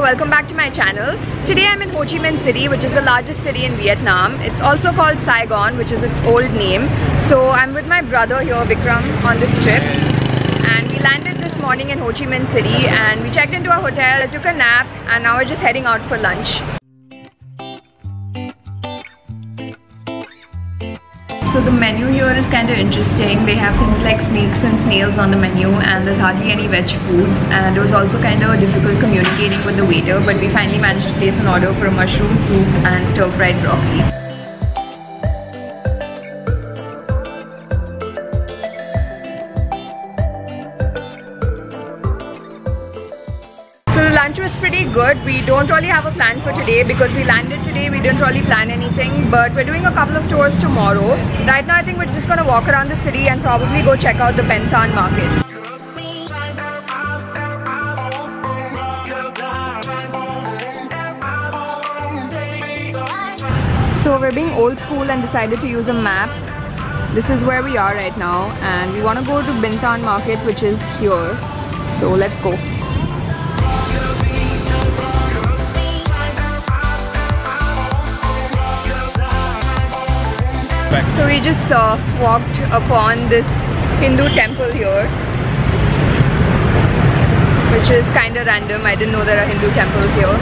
Welcome back to my channel. Today I'm in Ho Chi Minh City, which is the largest city in Vietnam. It's also called Saigon, which is its old name. So I'm with my brother here, Vikram, on this trip. And we landed this morning in Ho Chi Minh City and we checked into a hotel, I took a nap and now we're just heading out for lunch. So the menu here is kind of interesting. They have things like snakes and snails on the menu and there's hardly any veg food. And it was also kind of difficult communicating with the waiter but we finally managed to place an order for a mushroom soup and stir-fried broccoli. Was pretty good. We don't really have a plan for today because we landed today. We didn't really plan anything, but we're doing a couple of tours tomorrow. Right now, I think we're just gonna walk around the city and probably go check out the Ben Thanh market. So we're being old school and decided to use a map. This is where we are right now and we want to go to Ben Thanh market which is here. So let's go. So we just uh, walked upon this Hindu temple here which is kind of random. I didn't know there are Hindu temples here.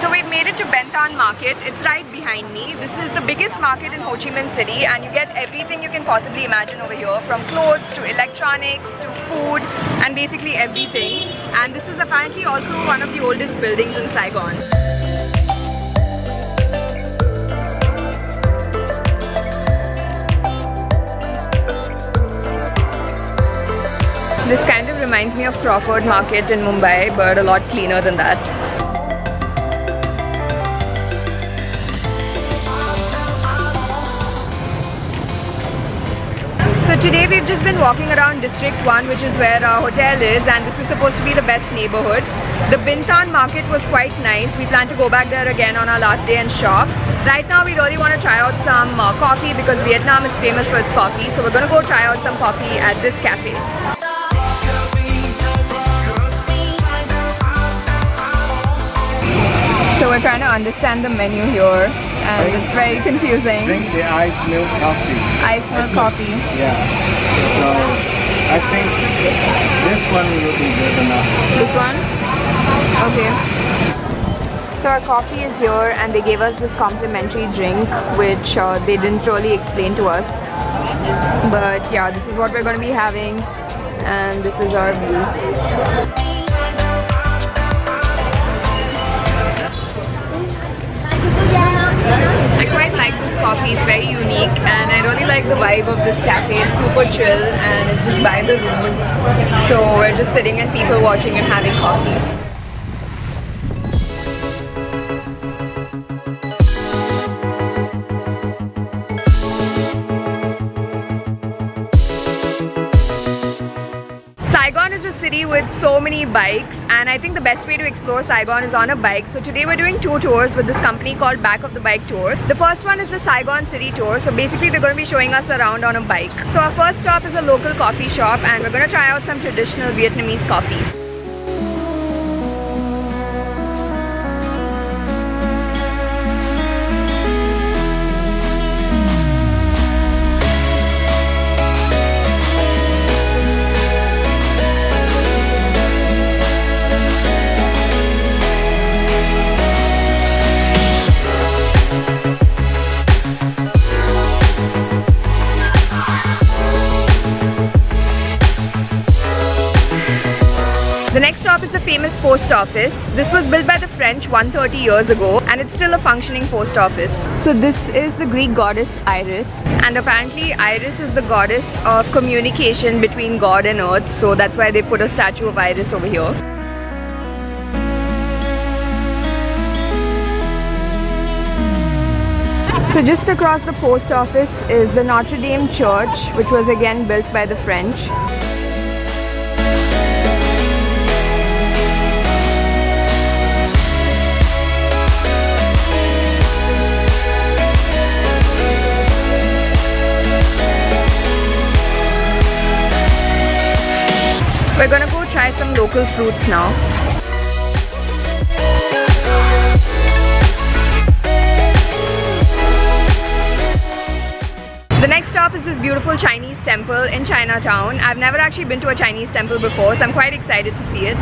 So we've made it to Ben Thanh market. It's right behind me. This is the biggest market in Ho Chi Minh City and you get everything you can possibly imagine over here from clothes to electronics to food and basically everything. And this is apparently also one of the oldest buildings in Saigon. This kind of reminds me of Crawford Market in Mumbai, but a lot cleaner than that. So today we've just been walking around District 1 which is where our hotel is and this is supposed to be the best neighborhood. The Ben Thanh market was quite nice. We plan to go back there again on our last day and shop. Right now we really want to try out some uh, coffee because Vietnam is famous for its coffee. So we're going to go try out some coffee at this cafe. So we're trying to understand the menu here and drink, it's very confusing. Drink the ice milk coffee. Ice milk coffee. Yeah. So I think this one will be good enough. This one? Okay. So our coffee is here and they gave us this complimentary drink which uh, they didn't really explain to us. But yeah, this is what we're going to be having and this is our view. It's very unique and I really like the vibe of this cafe. It's super chill and it's just by the room. So we're just sitting and people watching and having coffee. So many bikes and I think the best way to explore Saigon is on a bike. So today we're doing two tours with this company called Back of the Bike Tour. The first one is the Saigon City Tour. So basically they're going to be showing us around on a bike. So our first stop is a local coffee shop and we're going to try out some traditional Vietnamese coffee. Post office. This was built by the French 130 years ago and it's still a functioning post office. So this is the Greek goddess Iris and apparently Iris is the goddess of communication between God and earth so that's why they put a statue of Iris over here. So just across the post office is the Notre Dame Church which was again built by the French. We're gonna go try some local fruits now. The next stop is this beautiful Chinese temple in Chinatown. I've never actually been to a Chinese temple before, so I'm quite excited to see it.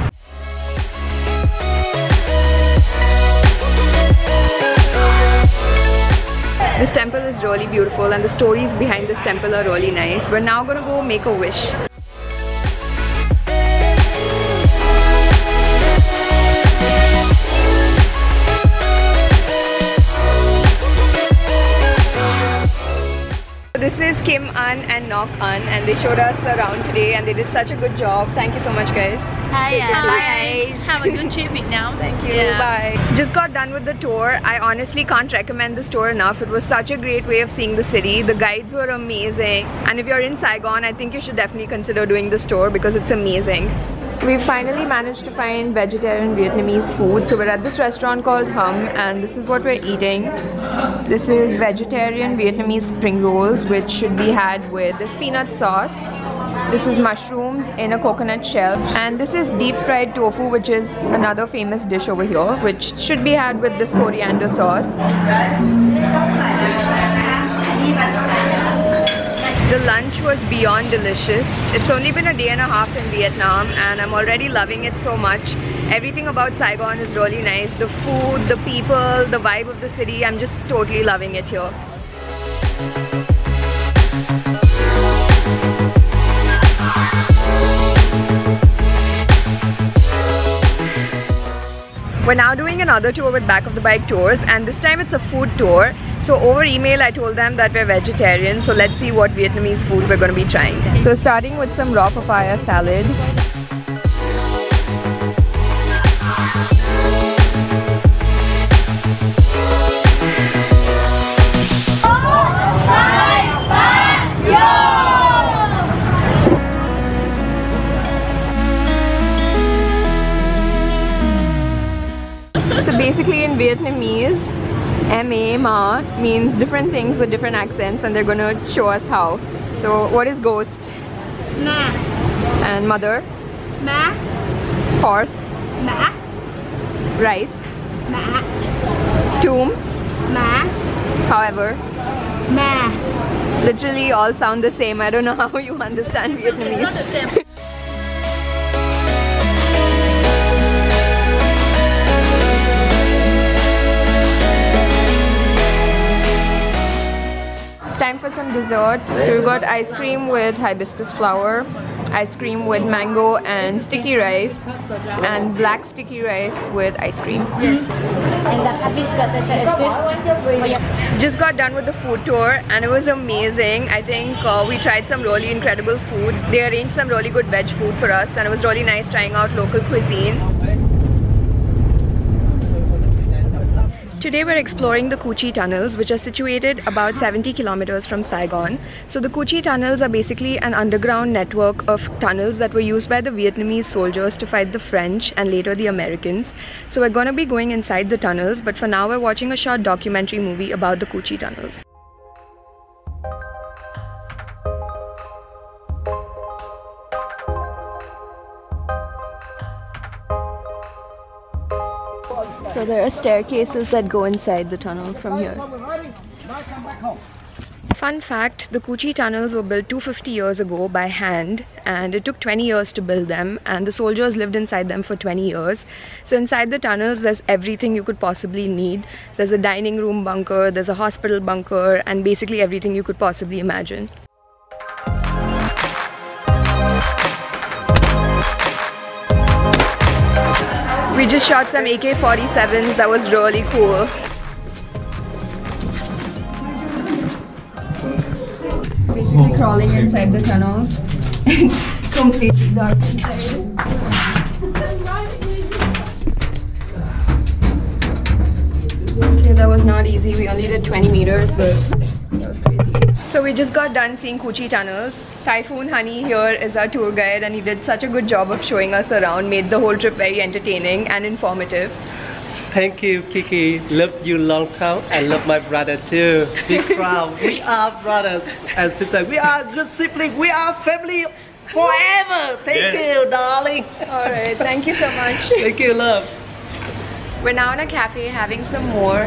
This temple is really beautiful and the stories behind this temple are really nice. We're now gonna go make a wish. This is Kim An and Nok An and they showed us around today and they did such a good job. Thank you so much guys. Hi guys. Have a good trip now. Thank you. Yeah. Bye. Just got done with the tour. I honestly can't recommend the tour enough. It was such a great way of seeing the city. The guides were amazing. And if you're in Saigon, I think you should definitely consider doing the tour because it's amazing. We finally managed to find vegetarian Vietnamese food. So we're at this restaurant called Hum and this is what we're eating. This is vegetarian Vietnamese spring rolls which should be had with this peanut sauce. This is mushrooms in a coconut shell and this is deep fried tofu which is another famous dish over here which should be had with this coriander sauce. The lunch was beyond delicious. It's only been a day and a half in Vietnam and I'm already loving it so much. Everything about Saigon is really nice. The food, the people, the vibe of the city. I'm just totally loving it here. We're now doing another tour with Back of the Bike Tours and this time it's a food tour. So over email I told them that we're vegetarian so let's see what Vietnamese food we're going to be trying. So starting with some raw papaya salad. So basically in Vietnamese, MA, Ma, means different things with different accents and they're gonna show us how. So what is ghost? Ma. And mother? Ma. Horse? Ma. Rice? Ma. Tomb? Ma. However, Ma. literally all sound the same. I don't know how you understand Vietnamese. Dessert. So we got ice cream with hibiscus flower, ice cream with mango and sticky rice, and black sticky rice with ice cream. And the hibiscus is good Just got done with the food tour and it was amazing. I think uh, we tried some really incredible food. They arranged some really good veg food for us and it was really nice trying out local cuisine. Today we're exploring the Cu Chi tunnels which are situated about 70 kilometers from Saigon. So the Cu Chi tunnels are basically an underground network of tunnels that were used by the Vietnamese soldiers to fight the French and later the Americans. So we're gonna be going inside the tunnels but for now we're watching a short documentary movie about the Cu Chi tunnels. There are staircases that go inside the tunnel from here. Fun fact, the Cu Chi tunnels were built 250 years ago by hand and it took 20 years to build them and the soldiers lived inside them for 20 years. So inside the tunnels there's everything you could possibly need. There's a dining room bunker, there's a hospital bunker and basically everything you could possibly imagine. We just shot some AK-47s, that was really cool. Basically crawling inside the tunnel. It's completely dark inside. Okay, that was not easy. We only did 20 meters, but that was crazy. So we just got done seeing Cu Chi tunnels. Typhoon Honey here is our tour guide and he did such a good job of showing us around, made the whole trip very entertaining and informative. Thank you, Kiki. Love you long time. I love my brother too. Big proud. we are brothers and sisters. We are good siblings. We are family. Forever. Thank Yes. you, darling. Alright, thank you so much. Thank you, love. We're now in a cafe having some more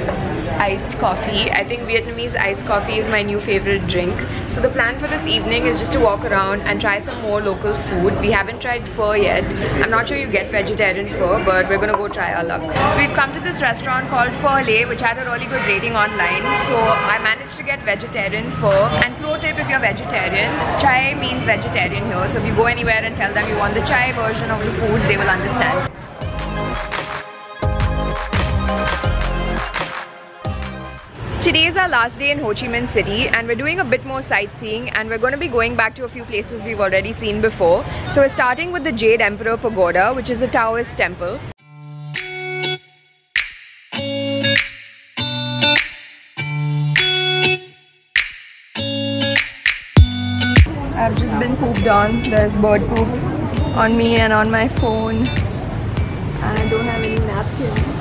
iced coffee. I think Vietnamese iced coffee is my new favorite drink. So the plan for this evening is just to walk around and try some more local food. We haven't tried pho yet. I'm not sure you get vegetarian pho, but we're gonna go try our luck. We've come to this restaurant called Pho Le, which had a really good rating online. So I managed to get vegetarian pho. And pro tip, if you're vegetarian, chay means vegetarian here. So if you go anywhere and tell them you want the chay version of the food, they will understand. Today is our last day in Ho Chi Minh City and we're doing a bit more sightseeing and we're going to be going back to a few places we've already seen before. So we're starting with the Jade Emperor Pagoda which is a Taoist temple. I've just been pooped on. There's bird poop on me and on my phone. And I don't have any napkins.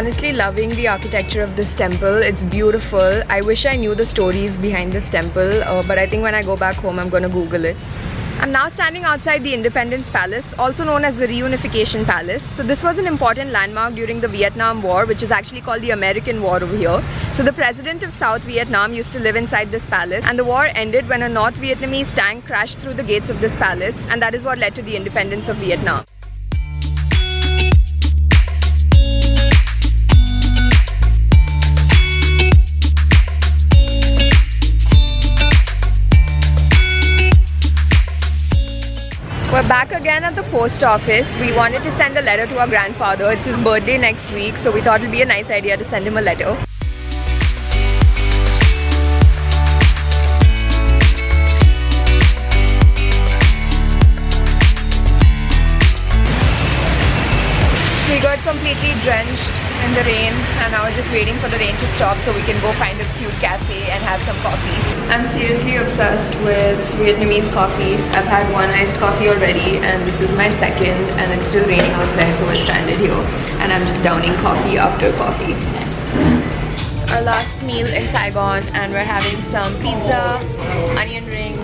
Honestly loving the architecture of this temple. It's beautiful. I wish I knew the stories behind this temple, uh, but I think when I go back home, I'm gonna Google it. I'm now standing outside the Independence Palace, also known as the Reunification Palace. So this was an important landmark during the Vietnam War, which is actually called the American War over here. So the president of South Vietnam used to live inside this palace and the war ended when a North Vietnamese tank crashed through the gates of this palace and that is what led to the independence of Vietnam. We're back again at the post office. We wanted to send a letter to our grandfather. It's his birthday next week, so we thought it'd be a nice idea to send him a letter. We got completely drenched in the rain and I was just waiting for the rain to stop so we can go find a cute cafe and have some coffee. I'm seriously obsessed with Vietnamese coffee. I've had one iced coffee already and this is my second and it's still raining outside so we're stranded here and I'm just downing coffee after coffee. Our last meal in Saigon and we're having some pizza, onion rings,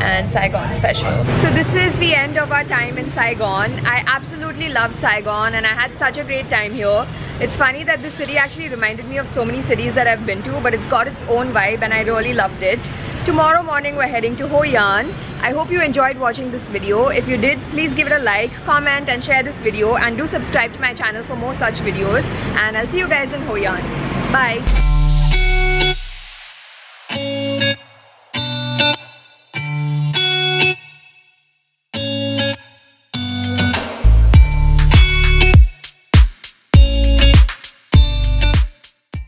and Saigon special. So this is the end of our time in Saigon. I absolutely loved Saigon and I had such a great time here. It's funny that this city actually reminded me of so many cities that I've been to but it's got its own vibe and I really loved it. Tomorrow morning we're heading to Hoi An. I hope you enjoyed watching this video. If you did, please give it a like, comment and share this video and do subscribe to my channel for more such videos and I'll see you guys in Hoi An. Bye!